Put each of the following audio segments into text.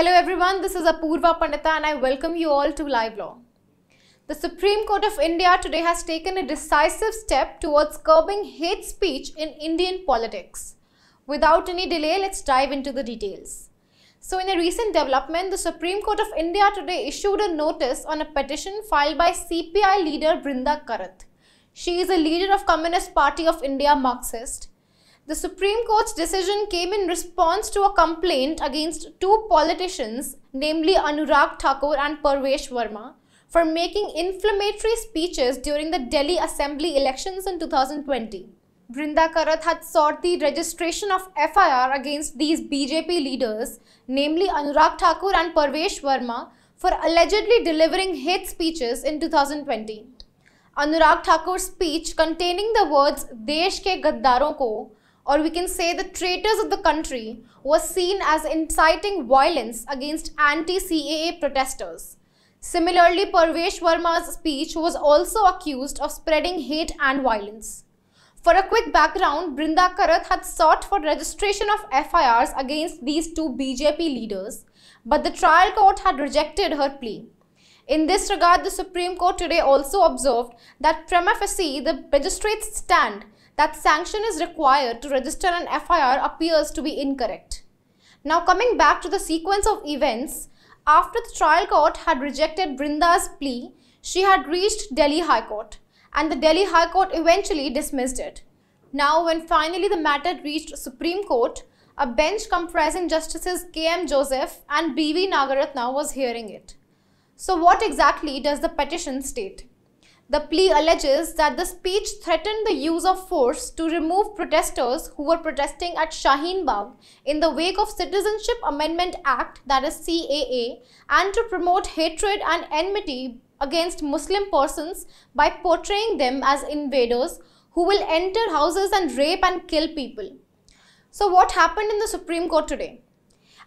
Hello everyone, this is Apurva Pandita and I welcome you all to Live Law. The Supreme Court of India today has taken a decisive step towards curbing hate speech in Indian politics. Without any delay, let's dive into the details. So in a recent development, the Supreme Court of India today issued a notice on a petition filed by CPI leader Brinda Karat. She is a leader of Communist Party of India Marxist the Supreme Court's decision came in response to a complaint against two politicians, namely Anurag Thakur and Parvesh Verma, for making inflammatory speeches during the Delhi Assembly elections in 2020. Brinda Karat had sought the registration of FIR against these BJP leaders, namely Anurag Thakur and Parvesh Verma, for allegedly delivering hate speeches in 2020. Anurag Thakur's speech containing the words Desh ke gaddaron ko or we can say the traitors of the country, was seen as inciting violence against anti-CAA protesters. Similarly, Parvesh Verma's speech was also accused of spreading hate and violence. For a quick background, Brinda Karat had sought for registration of FIRs against these two BJP leaders, but the trial court had rejected her plea. In this regard, the Supreme Court today also observed that prima facie the magistrate's stand that sanction is required to register an FIR appears to be incorrect. Now coming back to the sequence of events, after the trial court had rejected Brinda's plea, she had reached Delhi High Court and the Delhi High Court eventually dismissed it. Now when finally the matter reached Supreme Court, a bench comprising Justices K.M. Joseph and B.V. Nagaratna was hearing it. So what exactly does the petition state? The plea alleges that the speech threatened the use of force to remove protesters who were protesting at Shaheen Bagh in the wake of Citizenship Amendment Act that is CAA and to promote hatred and enmity against Muslim persons by portraying them as invaders who will enter houses and rape and kill people. So what happened in the Supreme Court today?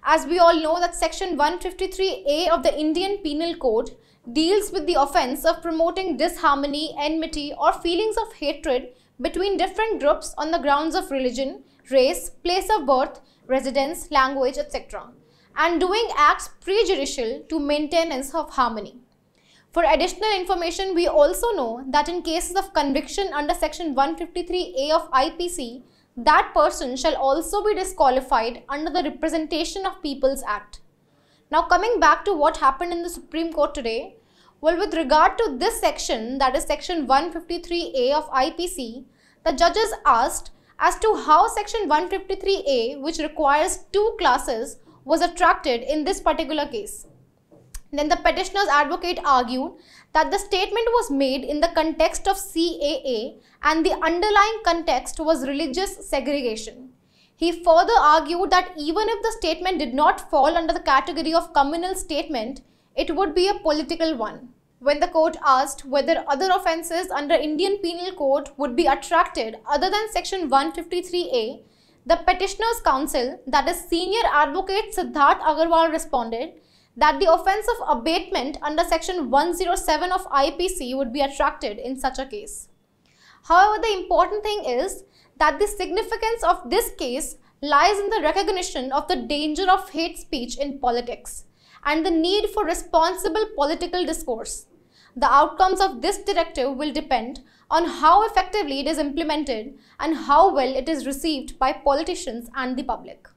As we all know that section 153A of the Indian Penal Code deals with the offense of promoting disharmony, enmity or feelings of hatred between different groups on the grounds of religion, race, place of birth, residence, language, etc. and doing acts prejudicial to maintenance of harmony. For additional information, we also know that in cases of conviction under section 153A of IPC, that person shall also be disqualified under the Representation of Peoples Act. Now coming back to what happened in the Supreme Court today, well with regard to this section that is section 153A of IPC, the judges asked as to how section 153A which requires two classes was attracted in this particular case. Then the petitioner's advocate argued that the statement was made in the context of CAA and the underlying context was religious segregation. He further argued that even if the statement did not fall under the category of communal statement, it would be a political one. When the court asked whether other offences under Indian Penal Code would be attracted other than section 153A, the petitioner's counsel, that is senior advocate Siddharth Agarwal responded that the offence of abetment under section 107 of IPC would be attracted in such a case. However, the important thing is that the significance of this case lies in the recognition of the danger of hate speech in politics and the need for responsible political discourse. The outcomes of this directive will depend on how effectively it is implemented and how well it is received by politicians and the public.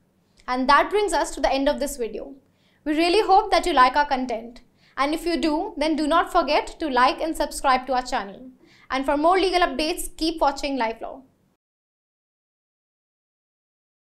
And that brings us to the end of this video. We really hope that you like our content. And if you do, then do not forget to like and subscribe to our channel. And for more legal updates, keep watching Live Law.